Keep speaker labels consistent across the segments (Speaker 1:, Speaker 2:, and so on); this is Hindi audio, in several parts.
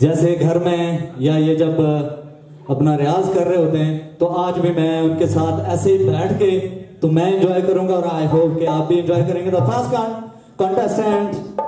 Speaker 1: जैसे घर में या ये जब अपना रियाज कर रहे होते हैं तो आज भी मैं उनके साथ ऐसे ही बैठ के तो मैं इंजॉय करूँगा और आई होप कि आप भी एंजॉय करेंगे। तो फ़र्स्ट कॉन्टेस्टेंट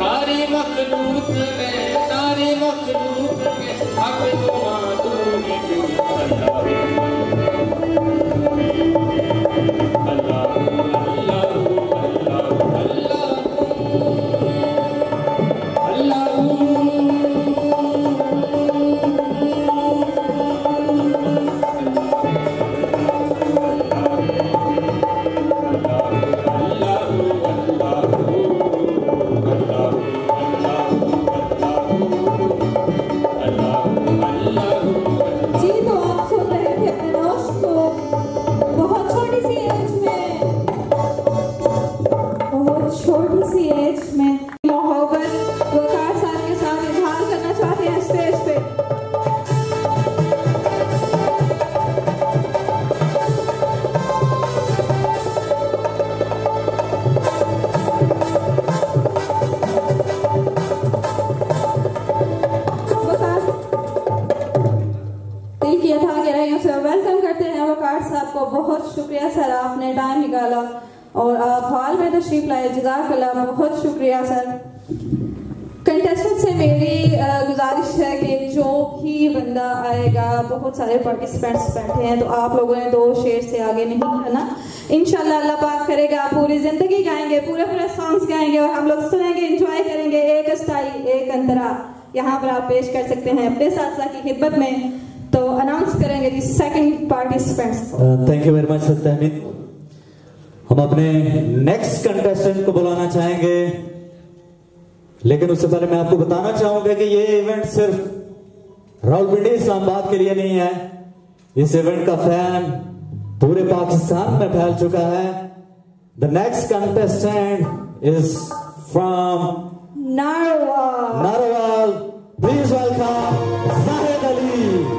Speaker 2: सारी मखलूक में सारी मखलूक
Speaker 3: सी एज में पार्टिसिपेंट्स बैठे हैं तो आप लोगों ने दो शेर से आगे नहीं करना इंशाल्लाह अल्लाह पाक करेगा, पूरी ज़िंदगी गाएँगे, पूरे पूरे सॉन्ग्स गाएँगे और हम लोग सुनेंगे एंजॉय करेंगे, एक स्टाइल एक अंतरा। यहाँ पर आप पेश कर सकते हैं अपने साथ की खिदमत में। तो अनाउंस करेंगे जी second participants
Speaker 1: thank you very much Satyamit हम अपने नेक्स्ट कंटेस्टेंट को बुलाना चाहेंगे, लेकिन उससे पहले मैं आपको बताना चाहूँगा कि ये इवेंट सिर्फ़ रावलपिंडी इस्लामाबाद के लिए नहीं है। इस इवेंट का फ़ैन पूरे पाकिस्तान में फैल चुका है। The next contestant is from
Speaker 3: Narowal.
Speaker 1: Narowal please welcome Zahid Ali.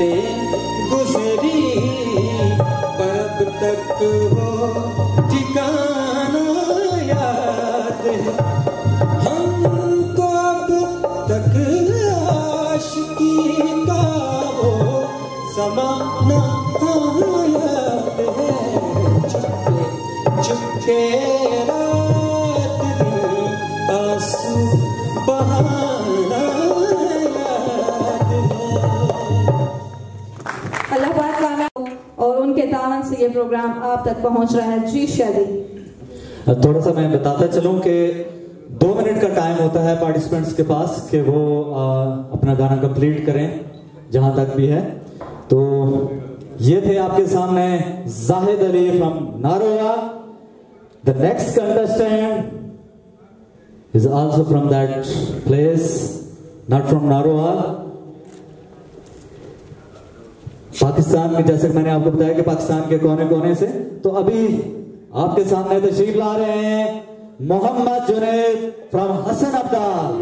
Speaker 4: मुद्दतें गुजरी पर अब तक वो ठिकाना याद है? हमको अब तक का वो समाना याद है। रात आँसू बहाना
Speaker 3: प्रोग्राम आप तक पहुँच रहा है। जी शादी
Speaker 5: थोड़ा सा मैं बताता चलूँ कि दो मिनट का टाइम होता है पार्टिसिपेंट्स के पास कि वो आ, अपना गाना कंप्लीट करें जहाँ तक भी है। तो ये थे आपके सामने Zahid Ali from Narowal the next contestant is also from that place not from Narowal Pakistan में, जैसे मैंने आपको बताया कि पाकिस्तान के कोने कोने से तो अभी आपके सामने तशरीफ़ ला रहे हैं मोहम्मद जुनेद फ्रॉम हसन अब्दाल।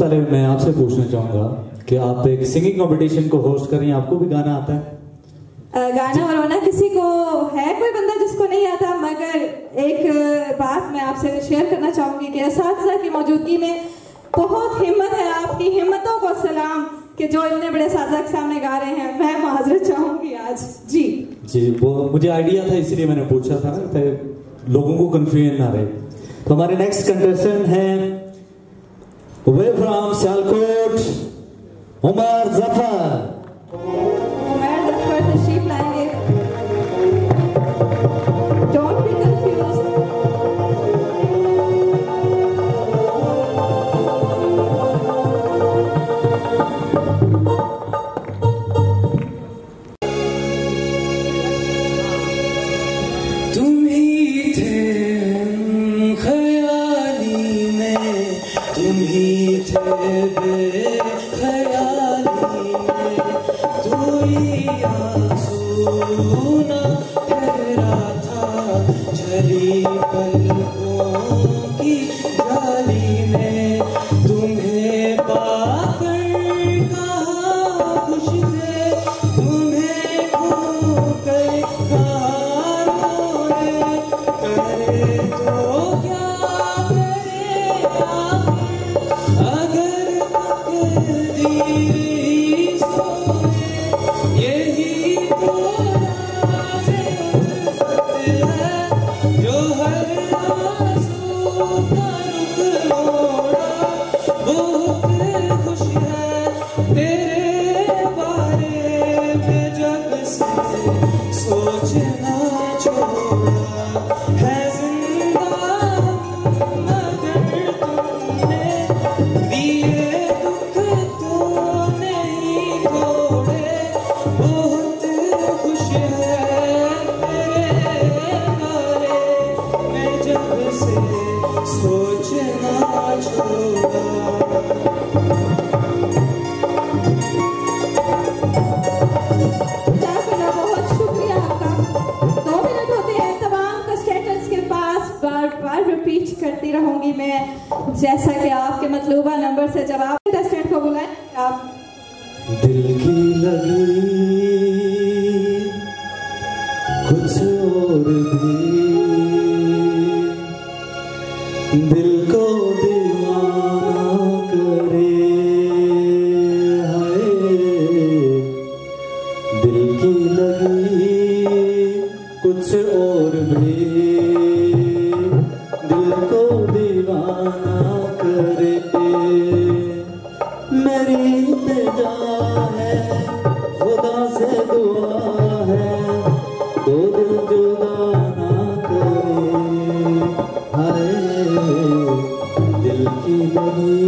Speaker 5: पहले मैं आपसे पूछना चाहूँगा
Speaker 6: कि आप एक सिंगिंग कंपटीशन को होस्ट कर रही हैं आपको भी गाना आता है?
Speaker 3: अ, गाना वाना किसी को है कोई बंदा जिसको नहीं आता मगर एक बात मैं आपसे शेयर करना चाहूँगी कि इस की मौजूदगी में बहुत हिम्मत है आपकी हिम्मतों को सलाम कि जो इतने बड़े साजा के सामने गा रहे हैं मैं माजरत चाहूँगी आज। जी।
Speaker 6: जी वो मुझे आइडिया था इसलिए मैंने पूछा था ना लोगों को कंफ्यूजन ना रहे। तो हमारे नेक्स्ट कंटेस्टेंट हैं वे फ्रॉम सियालकोट उमर ज़फ़र मेरी है खुदा से दुआ है दो दिल जुदा ना करे हाय दिल की लगी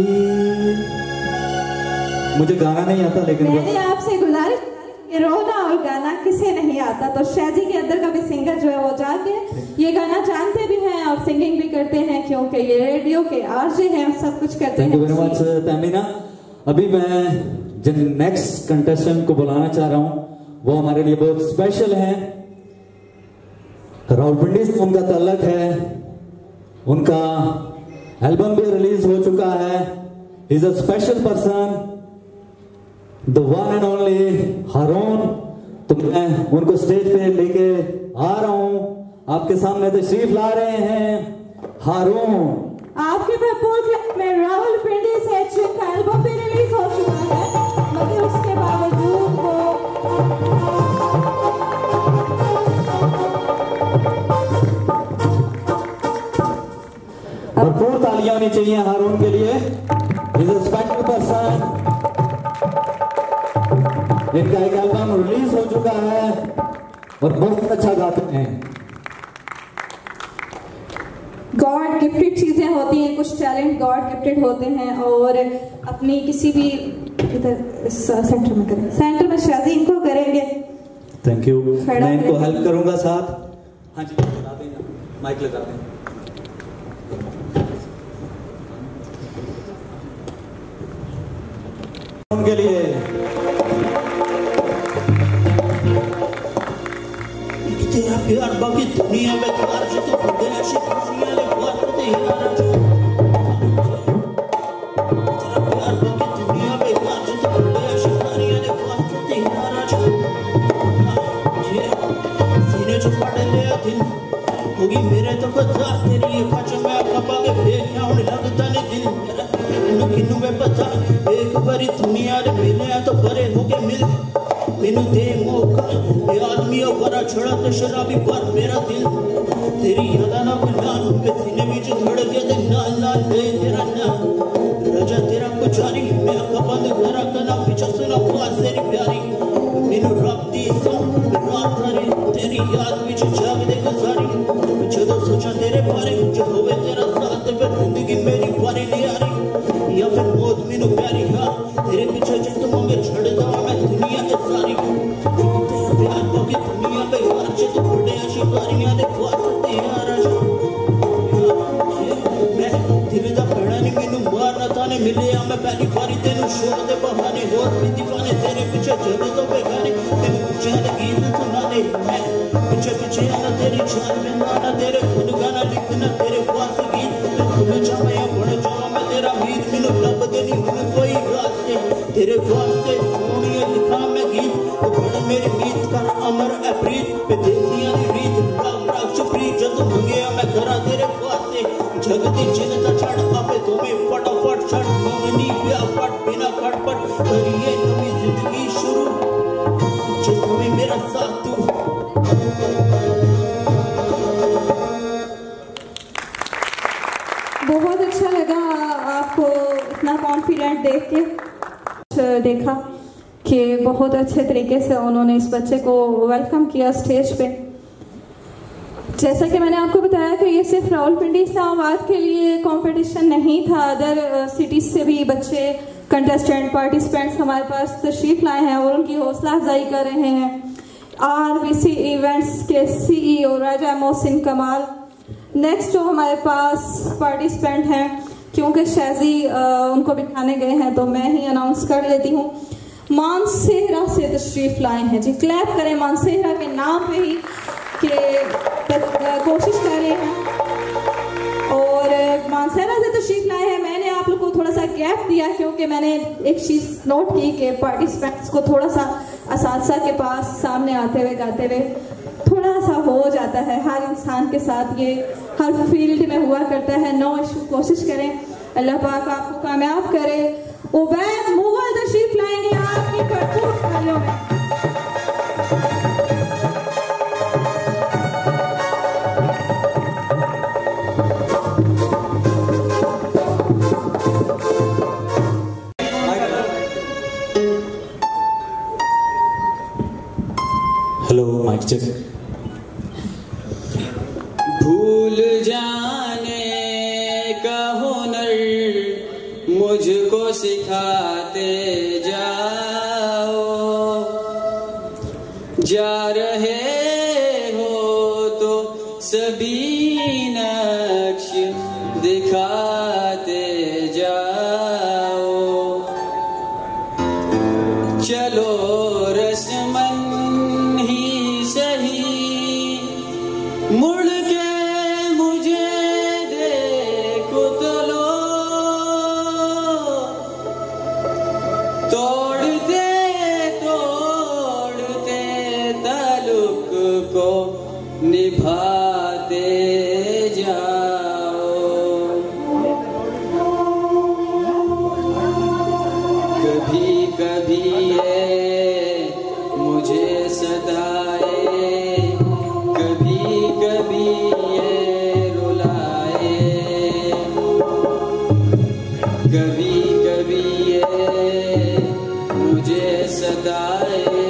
Speaker 6: मुझे गाना नहीं आता लेकिन
Speaker 3: मैंने आपसे गुजारिश रोना और गाना किसे नहीं आता। तो शाहजी के अंदर का भी सिंगर जो है वो जाके ये गाना जानते भी हैं और सिंगिंग भी करते हैं क्योंकि ये रेडियो के आरजे हैं सब कुछ करते हैं।
Speaker 6: अभी मैं जिन नेक्स्ट कंटेस्टेंट को बुलाना चाह रहा हूँ, वो हमारे लिए बहुत स्पेशल हैं। रावलपिंडी से उनका तल्लक है। उनका एल्बम भी रिलीज़ हो चुका है। Is a special person the one and only Haroon तो मैं उनको स्टेज पे लेके आ रहा हूँ। आपके सामने तशरीफ़ ला रहे हैं हारून
Speaker 3: आपके प्रपोज में राहुल पिंडी से जिनका एल्बम भी रिलीज़ हो चुका है, मगर उसके बावजूद वो
Speaker 6: भरपूर तालियाँ होनी चाहिए हारून के लिए। इज़ स्पेशल पर्सन इनका एक एल्बम रिलीज़ हो चुका है और बहुत अच्छा गाते हैं।
Speaker 3: गॉड गिफ्टेड चीज़ें होती हैं कुछ टैलेंट गॉड गिफ्टेड होते हैं और अपनी किसी भी इधर सेंटर में करें। सेंटर में शादी इनको करेंगे।
Speaker 6: थैंक यू मैं इनको हेल्प करूँगा साथ। हाँ जी लगा दें माइक लगा दें। उनके लिए।
Speaker 7: तेरा प्यार बाकी दुनिया में कार से तो खुद ऐसी खुशियाँ खबर तुम यार मिले हैं तो भरे हो गए मिल। मेनू दे मौका ये आदमी बड़ा छोड़ा तो शराबी पर मेरा दिल। तेरी याद ना भुला बुलान पे सीने में जो धड़ के दे ना ना ले तेरा ना रजा तेरा को जारी मैं कबंद घरा कला पीछे सुना ख्वाब तेरी प्यारी। मेनू रब दी सो रात करे, तेरी याद विच जाग दे गुजारी जदों सोचा तेरे बारे, जो होवे तेरा साथ पे ज़िंदगी मेरी बारी नहीं आ रही चोरी तो बेगारी तेरे पीछे गीत सुना दे मैं पीछे पीछे आना तेरी जान में माना तेरे खुद गाना लिखना तेरे पास गीत तो खुले जा मैं बड़े जावा मैं तेरा गीत मिलो लब देनी हूँ कोई रास्ते तेरे वास्ते सोनिया लिखा मैं गीत। तो बड़ा मेरे गीत का अमर अप्रीत पे
Speaker 3: बहुत अच्छा लगा आपको इतना कॉन्फिडेंट देख के देखा कि बहुत अच्छे तरीके से उन्होंने इस बच्चे को वेलकम किया स्टेज पे। जैसा कि मैंने आपको बताया कि ये सिर्फ़ रावलपिंडी इस्लामाबाद के लिए कंपटीशन नहीं था अदर सिटीज़ से भी बच्चे कंटेस्टेंट पार्टिसिपेंट्स हमारे पास तशरीफ़ लाए हैं और उनकी हौसला अफजाई कर रहे हैं। आर बी सी इवेंट्स के सीईओ राजा मोहसिन कमाल। नेक्स्ट जो हमारे पास पार्टिसिपेंट हैं, क्योंकि शैजी उनको बिठाने गए हैं तो मैं ही अनाउंस कर लेती हूँ। मानसेहरा से तशरीफ़ लाए हैं जी। क्लैप करें मानसेहरा के नाम पे ही के कोशिश कर रहे हैं। मानसेरा से तो तशरीफ़ लाए हैं। मैंने आप लोग को थोड़ा सा गैप दिया क्योंकि मैंने एक चीज़ नोट की कि पार्टिसिपेंट्स को थोड़ा सा असासा के पास सामने आते हुए, गाते हुए थोड़ा सा हो जाता है। हर इंसान के साथ ये, हर फ़ील्ड में हुआ करता है। नो इशू कोशिश करें। अल्लाह पाक आपको कामयाब करे। उबैद मुगल तशरीफ़ लाएँगे आपकी भरपूर में।
Speaker 8: सभी नक्श दिखाते जाओ। चलो
Speaker 6: die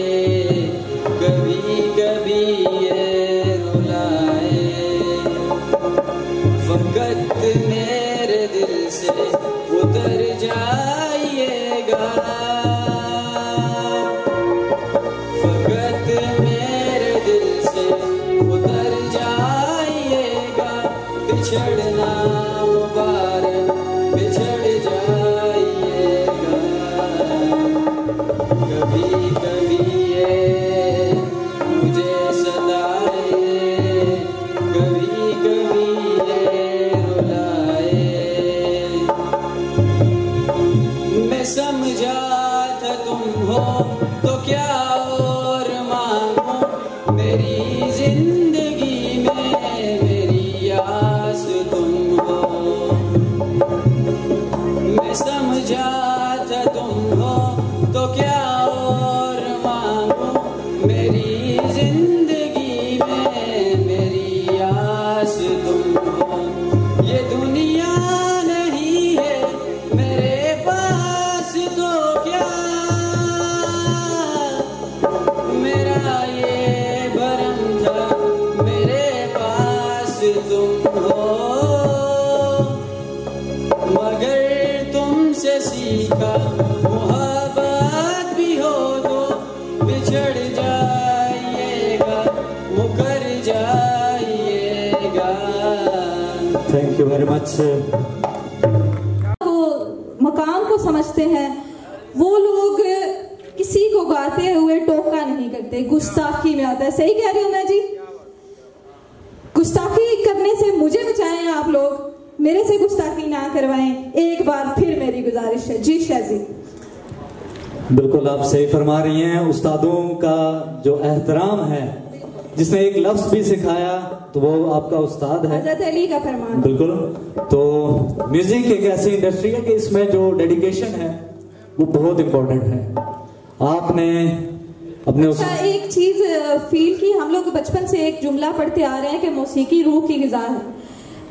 Speaker 6: वेरी
Speaker 3: वो मकाम को समझते हैं। वो लोग किसी को गाते हुए टोका नहीं करते। गुस्ताखी में आता है। सही कह रही हूँ मैं जी? गुस्ताखी करने से मुझे बचाएँ आप लोग। मेरे से गुस्ताखी ना करवाएँ। एक बार फिर मेरी गुजारिश है। जी शाह जी।
Speaker 6: बिल्कुल आप सही फरमा रही हैं। उस्तादों का जो एहतराम है जिसने एक लफ्ज भी सिखाया तो वो आपका उस्ताद है।
Speaker 3: हज़रत अली का फरमान।
Speaker 6: बिल्कुल। तो म्यूज़िक एक ऐसी इंडस्ट्री है कि इसमें जो डेडिकेशन है वो बहुत इंपॉर्टेंट है। आपने अपने उस
Speaker 3: अच्छा एक चीज़ फील की हम लोग बचपन से एक जुमला पढ़ते आ रहे हैं कि मौसीकी रूह की गिजा है।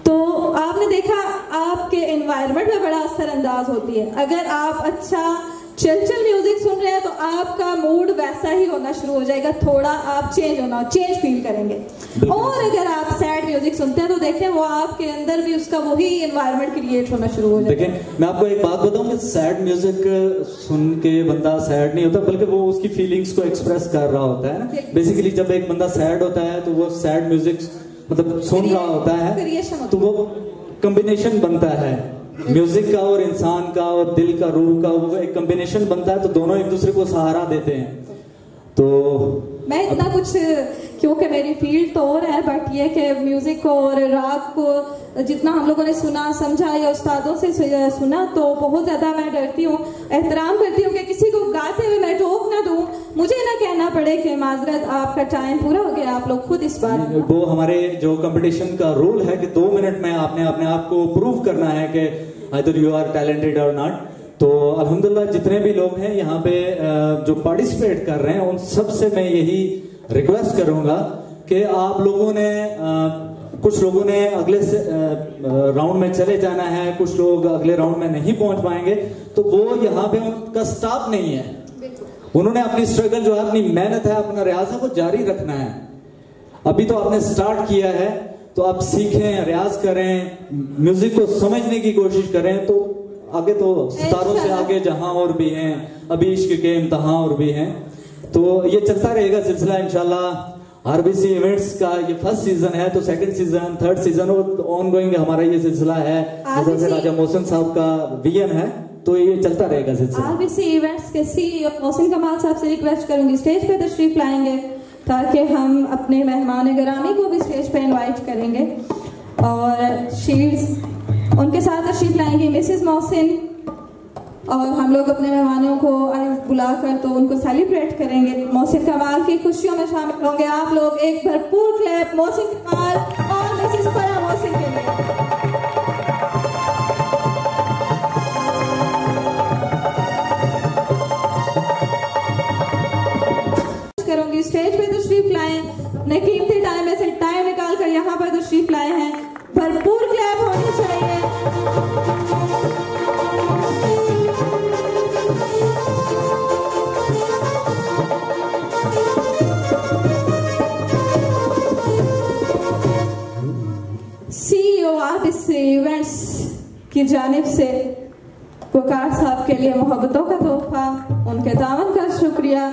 Speaker 3: तो आपने देखा आपके एनवायरनमेंट में बड़ा असरअंदाज होती है। अगर आप अच्छा चल चल म्यूज़िक सुन रहे हैं तो आपका मूड वैसा ही होना शुरू हो जाएगा। थोड़ा आप चेंज होना चेंज फील करेंगे। और अगर आप सैड म्यूज़िक सुनते हैं तो देखें वो आपके अंदर भी उसका वही एनवायरनमेंट क्रिएट होना शुरू हो जाएगा
Speaker 6: देखें मैं आपको एक बात बताऊँ कि सैड म्यूज़िक सुन के बंदा सैड नहीं होता बल्कि वो उसकी फीलिंग्स को एक्सप्रेस कर रहा होता है बेसिकली जब एक बंदा सैड होता है तो वो सैड म्यूज़िक मतलब सुन रहा होता है तो वो कॉम्बिनेशन बनता है। म्यूज़िक का और इंसान का और दिल का रूह का वो एक कॉम्बिनेशन बनता है तो दोनों एक दूसरे को सहारा देते हैं। तो
Speaker 3: मैं इतना अब... कुछ क्योंकि मेरी फ़ील्ड तो और है बट ये कि म्यूज़िक को और राग को जितना हम लोगों ने सुना समझा या उस्तादों से सुना तो बहुत ज़्यादा मैं डरती हूँ। एहतराम करती हूँ कि किसी को गाते हुए मैं टोक ना दूँ। मुझे ना कहना पड़े कि माजरत आपका टाइम पूरा हो गया आप लोग खुद इस बार
Speaker 6: वो हमारे जो कंपटीशन का रूल है कि दो मिनट में आपने अपने आप को प्रूव करना है कि आइदर यू आर टैलेंटेड और नॉट तो अल्हम्दुलिल्लाह जितने भी लोग हैं यहाँ पे जो पार्टिसिपेट कर रहे हैं उन सबसे मैं यही रिक्वेस्ट करूँगा कि आप लोगों ने कुछ लोगों ने अगले राउंड में चले जाना है कुछ लोग अगले राउंड में नहीं पहुँच पाएँगे तो वो यहाँ पे उनका स्टाफ नहीं है। उन्होंने अपनी स्ट्रगल जो है अपनी मेहनत है अपना रियाज है वो जारी रखना है। अभी तो आपने स्टार्ट किया है तो आप सीखें रियाज करें म्यूज़िक को समझने की कोशिश करें तो आगे तो सितारों से आगे जहाँ और भी हैं अभी इश्क के इम्तहान और भी हैं। तो ये चलता रहेगा सिलसिला इंशाल्लाह। आरबीसी इवेंट्स का ये फ़र्स्ट सीज़न है तो सेकंड सीज़न थर्ड सीज़न और ऑन गोइंग हमारा ये सिलसिला है। राजा मोहसिन साहब का विजन है तो ये चलता रहेगा सिलसिला।
Speaker 3: आरबीसी इवेंट्स के सीईओ मोहसिन कमाल साहब से रिक्वेस्ट करूँगी। स्टेज पे तशरीफ़ लाएँगे। ताकि हम अपने मेहमान ग्रामी को भी स्टेज पे इनवाइट करेंगे। और शील्ड्स उनके साथ तशरीफ़ लाएँगे मिसेस मोहसिन और हम लोग अपने मेहमानों को बुलाकर तो उनको सेलिब्रेट करेंगे। मोहसिन कमाल की खुशियों में शामिल होंगे आप लोग। एक भरपूर क्लैप मोहसिन कमाल और मिसेस मोहसिन के लिए। की जानिब से वकार साहब के लिए मोहब्बतों का तोहफा, उनके दामन का शुक्रिया।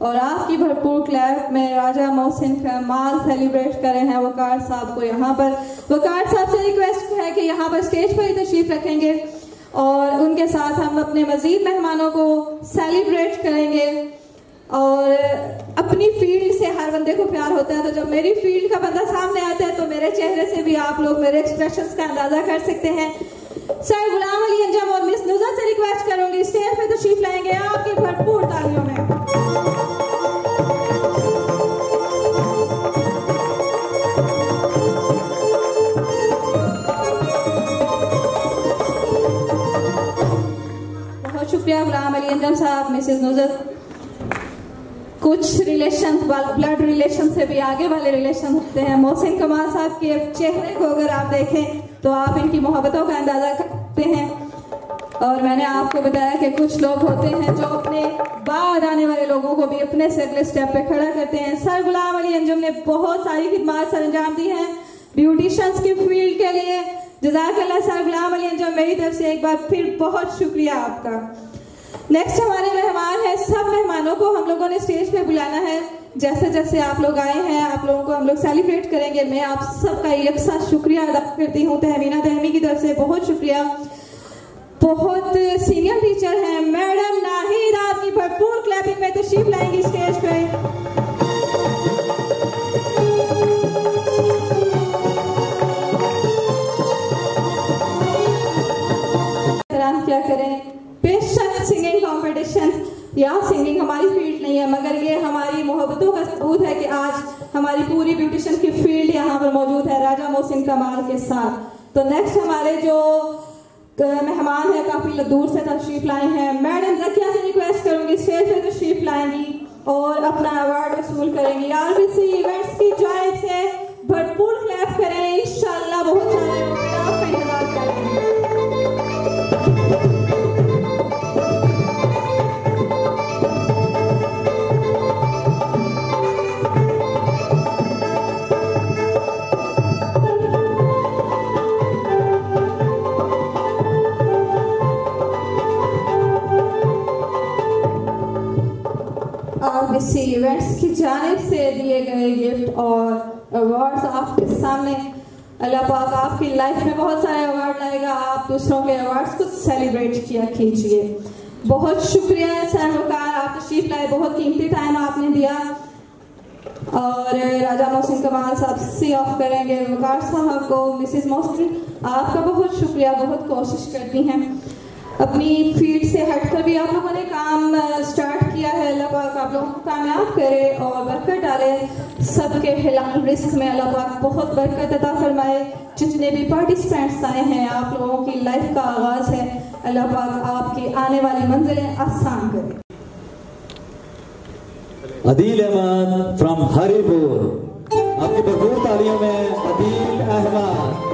Speaker 3: और आपकी भरपूर क्लैप में राजा मोहसिन का माल सेलिब्रेट करे हैं वकार साहब को यहाँ पर। वकार साहब से रिक्वेस्ट है कि यहाँ पर स्टेज पर ही तशरीफ़ रखेंगे और उनके साथ हम अपने मजीद मेहमानों को सेलिब्रेट करेंगे। और अपनी फ़ील्ड से हर बंदे को प्यार होता है तो जब मेरी फ़ील्ड का बंदा सामने आता है तो मेरे चेहरे से भी आप लोग मेरे एक्सप्रेशन का अंदाज़ा कर सकते हैं। सर, गुलाम अली अंजम और मिस नुजा से रिक्वेस्ट करूँगी। स्टेज पे तशरीफ़ लाएँगे, आपकी भरपूर तालियों में। बहुत शुक्रिया गुलाम अली अंजम साहब, मिसेस नुजत कुछ रिलेशन ब्लड रिलेशन से भी आगे वाले रिलेशन होते हैं। मोहसिन कमाल साहब के चेहरे को अगर आप देखें तो आप इनकी मोहब्बतों का अंदाज़ा कर सकते हैं। और मैंने आपको बताया कि कुछ लोग होते हैं जो अपने बाद आने वाले लोगों को भी अपने से अगले स्टेप पे खड़ा करते हैं। सर गुलाम अली अंजुम ने बहुत सारी खिदमत सर अंजाम दी हैं ब्यूटिशंस की फ़ील्ड के लिए। जजाकल्ला सर गुलाम अली अंजुम, मेरी तरफ़ से एक बार फिर बहुत शुक्रिया आपका। नेक्स्ट हमारे मेहमान हैं, सब मेहमानों को हम लोगों ने स्टेज पे बुलाना है। जैसे जैसे आप लोग आए हैं, आप लोगों को हम लोग सेलिब्रेट करेंगे। मैं आप सबका यकसा शुक्रिया अदा करती हूँ, तहमीना तहमी की तरफ़ से बहुत शुक्रिया। बहुत सीनियर टीचर हैं, मैडम नाहिद आपकी भरपूर क्लैपिंग में तशरीफ़ लाएँगी स्टेज पे। क्या करें? बेशक सिंगिंग कंपटीशन या सिंगिंग हमारी फ़ील्ड नहीं है, मगर ये हमारी मोहब्बतों का सबूत है कि आज हमारी पूरी ब्यूटिशन की फ़ील्ड यहाँ पर मौजूद है, राजा मोहसिन कमाल के साथ। तो नेक्स्ट हमारे जो मेहमान है, काफ़ी दूर से तशरीफ़ लाए हैं। मैडम रकिया से रिक्वेस्ट करूँगी स्टेज पे तशरीफ़ लाएँगी और अपना अवार्ड वसूल करेंगी। आरबीसी इवेंट्स की जॉय से भरपूर क्लैप करें। इंशाल्लाह बहुत इवेंट्स की जानिब से दिए गए गिफ्ट और अवार्ड्स आपके सामने। अल्लाह पाक आपकी लाइफ में बहुत सारे अवार्ड लाएगा। आप दूसरों के अवार्ड्स को सेलिब्रेट किया कीजिए। बहुत शुक्रिया सर वकार आप तशरीफ़ लाए। बहुत कीमती टाइम आपने दिया। और राजा मोहसिन कमाल साहब सी ऑफ़ करेंगे। वकार साहब को मिसिस मोस्टरी आपका बहुत शुक्रिया। बहुत कोशिश करती हैं। अपनी फ़ील्ड से हटकर भी आप लोगों ने काम स्टार्ट किया है। अल्लाह पाक आप लोगों को कामयाब करे और बरकत डाले। सबके हिलाल रिस्क में अल्लाह पाक बहुत बरकत अता फरमाए। जितने भी पार्टिसिपेंट्स आए हैं, आप लोगों की लाइफ का आगाज़ है। अल्लाह पाक आपकी आने वाली मंजिलें आसान करे।
Speaker 6: अदील अहमद फ्रॉम हरिपुर। आपकी भरपूर तालियों में अदील अहमद।